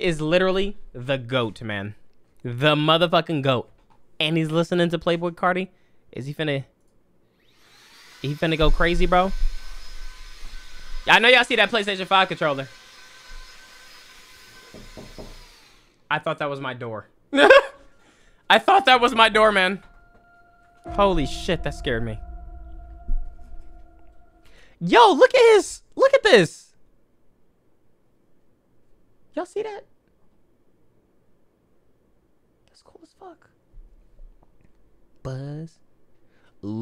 is literally the goat, man. The motherfucking goat. And he's listening to Playboi Carti. Is he finna... He finna go crazy, bro? I know y'all see that PlayStation 5 controller. I thought that was my door. I thought that was my door, man. Holy shit, that scared me. Yo, look at his... Look at this. Y'all see that? That's cool as fuck. Buzz. Ooh.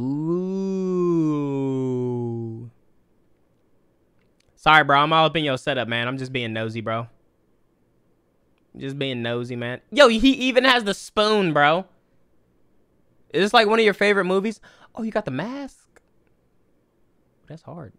Sorry, bro. I'm all up in your setup, man. I'm just being nosy, bro. Just being nosy, man. Yo, he even has the spoon, bro. Is this like one of your favorite movies? Oh, you got the mask? That's hard.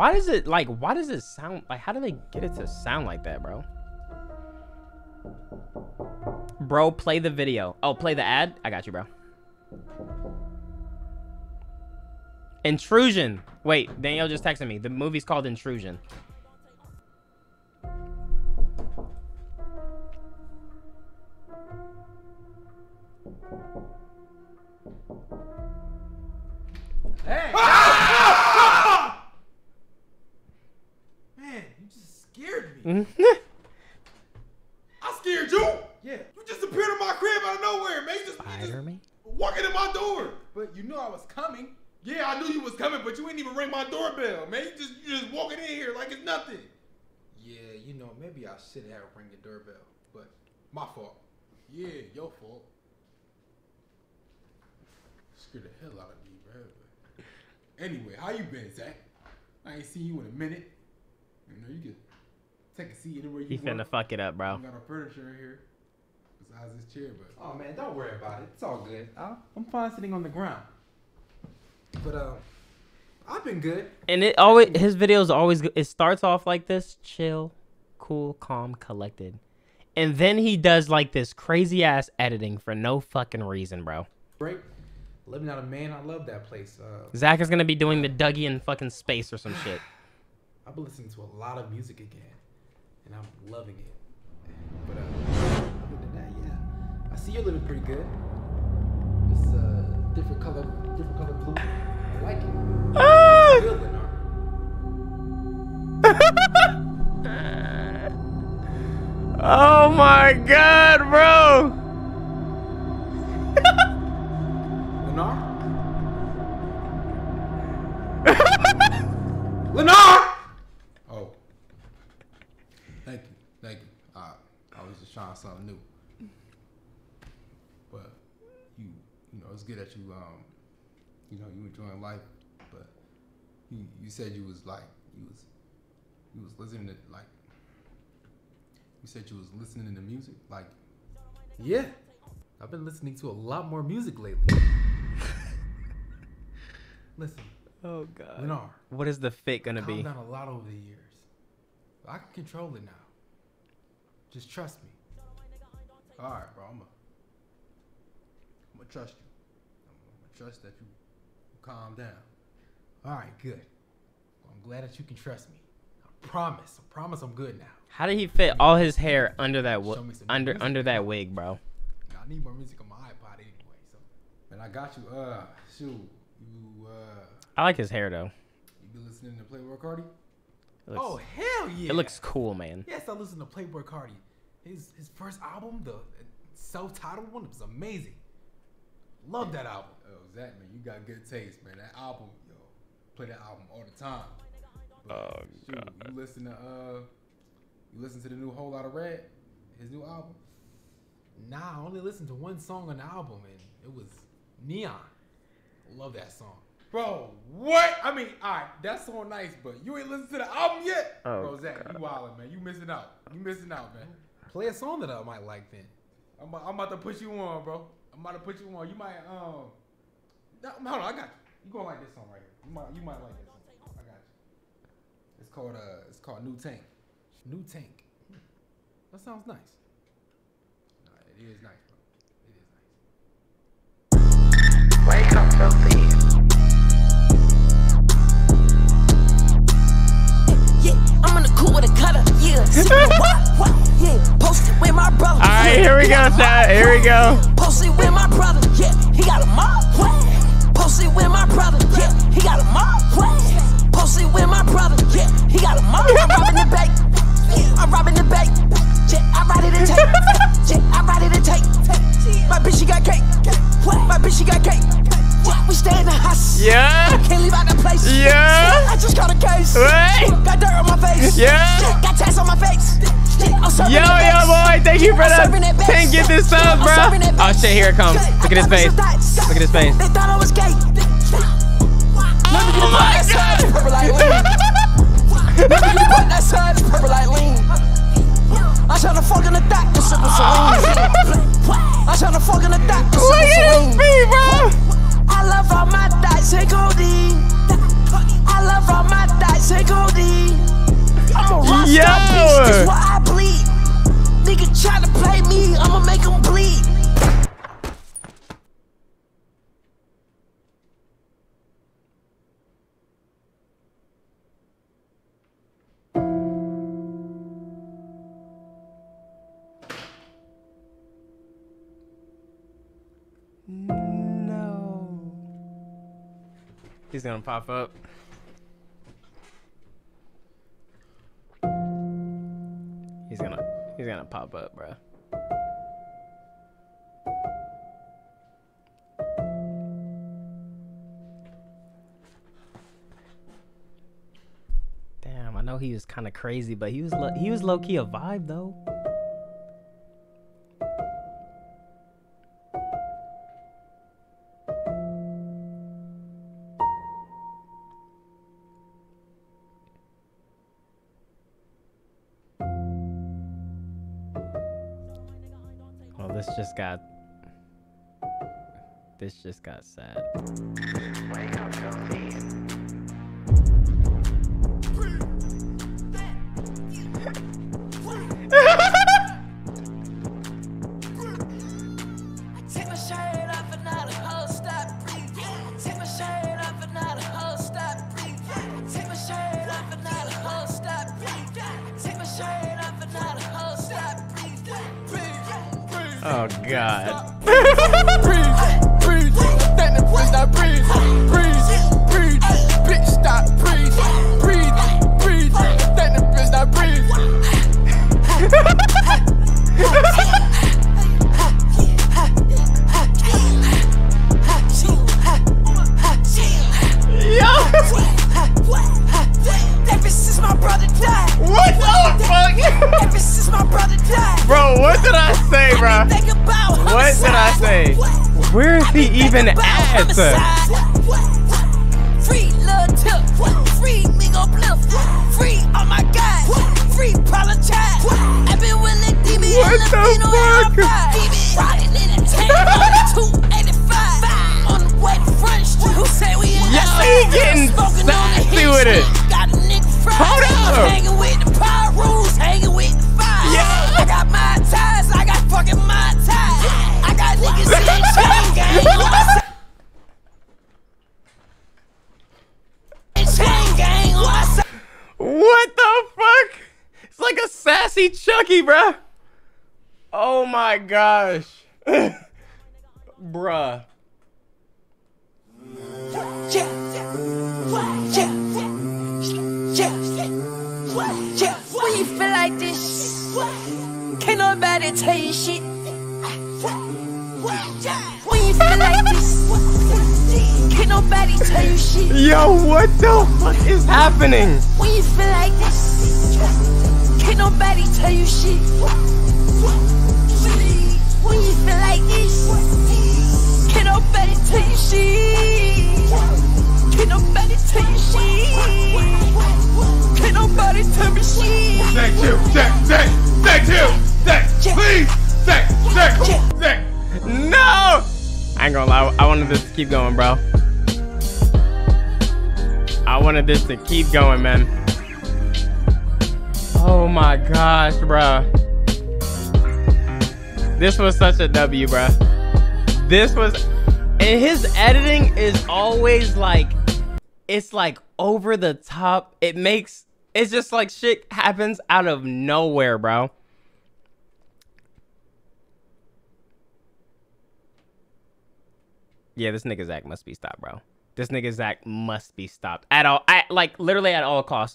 Why does it like why does it sound like how do they get it to sound like that, bro? Bro, play the video. Oh, play the ad? I got you, bro. Intrusion. Wait, Danielle just texted me. The movie's called Intrusion. Mm-hmm. I scared you. Yeah. You just appeared in my crib out of nowhere, man. You just, you just Spider me? walking in my door. But you knew I was coming. Yeah, I knew you was coming, but you ain't even ring my doorbell, man. You just you just walking in here like it's nothing. Yeah, you know, maybe I should have rang the doorbell, but my fault. Yeah, your fault. Scared the hell out of me, bro. Anyway, how you been, Zac? I ain't seen you in a minute. You know, you can take a seat anywhere you He want. finna fuck it up, bro. We got our furniture in here. Besides this chair, but Oh man, don't worry about it. It's all good. i I'm fine sitting on the ground. But uh, I've been good. And it always his videos always go- it starts off like this, chill, cool, calm, collected. And then he does like this crazy ass editing for no fucking reason, bro. Great. Living out of man, I love that place. Uh, Zac is gonna be doing the Dougie in fucking space or some shit. I've been listening to a lot of music again, and I'm loving it. But uh, other than that, yeah, I see you're living pretty good. This uh, different color, different color blue. I like it. Good, Oh my god, bro! Good that you um you know you enjoying life, but you you said you was like you was you was listening to like you said you was listening to music like Yeah, I've been listening to a lot more music lately. Listen, Oh god. Lenarr. What is the fit gonna calmed be? down a lot over the years. I can control it now. Just trust me. All right, bro. I'm gonna I'm gonna trust you. Trust that you calm down. All right, good. Well, I'm glad that you can trust me. I promise. I promise I'm good now. How did he fit all his hair under that Show wi- me some under music. under that wig, bro? I need more music on my iPod anyway. So, man, I got you. Uh, shoot, you uh, I like his hair though. you been listening to Playboi Carti? Looks, Oh hell yeah! it looks cool, man. Yes, I listened to Playboi Carti. His his first album, the self-titled one, was amazing. Love that album. Oh, Zac, man, you got good taste, man. That album, yo, play that album all the time. But, Oh, shoot, God. you listen to uh, you listen to the new Whole Lotta Red, his new album. Nah, I only listened to one song on the album, and it was Neon. Love that song. Bro, what? I mean, all right, that's so nice, but you ain't listened to the album yet, Oh, bro. Zac, you wildin', man. You missing out. You missing out, man. Play a song that I might like then. I'm, I'm about to put you on, bro. I'm about to put you on. You might um. No, hold on, I got you. You gonna like this song right here. You might you might like this song. I got you. It's called uh, it's called New Tank. New Tank. Hmm. That sounds nice. Nah, it It is nice, bro. It is nice. Wake up, filthy. Yeah, I'm in the cool with a cutter. Yeah, what? What? Yeah, posted with my brother. All right, here we go, chat. Here we go. I'm robbing the bank. I'm robbing the bank. Yeah, I ride it and take. Yeah, I ride it and take. My bitch, she got cake. My bitch, she got cake. Yeah, we stay in the house. Yeah. I Can't leave out the place. Yeah. I just caught a case. Wait. Got dirt on my face. Yeah. Got tats on my face. I'm Yo, yo, boy, thank you for I'm the serving that bass. 10 get this up, bro. Oh shit, here it comes. Look at his face. Look at his face. They thought I was gay. That side is purple like lean. I tryna fuck in the dock and sip with Celine. I tryna fuck in the dock and sip Look with at his Celine. feet, bro. I love all my dice and codeine. I love all my dice and codeine. I'm a rock Yo. No. He's gonna pop up. He's gonna he's gonna pop up, bro. Damn, I know he was kind of crazy, but he was he was low key a vibe though. This just got this just got sad. Oh god. What did I say? Where is he even at? Free love tip, free Migo Bliff, free oh my god, free apologize. I've been willing demon What the fuck? Riding in a tank. On 285 on the sassy Chucky, bruh. Oh my gosh. Bruh. When you feel like this, can't nobody tell you shit. When you feel like this, can't nobody tell you shit. Yo, what the fuck is happening? When you feel like this, tell you shit. When you feel like this, can't nobody tell you shit. Can't nobody tell you shit. Can't nobody tell me shit. Thank you, thank, thank, thank you, thank, please, thank, thank, thank. No! I ain't gonna lie, I wanted this to keep going, bro. I wanted this to keep going, man. Oh my gosh, bro. This was such a W, bro. This was, and his editing is always like, it's like over the top. It makes, it's just like shit happens out of nowhere, bro. Yeah, this nigga Zac must be stopped, bro. This nigga Zac must be stopped at all. Like literally at all costs.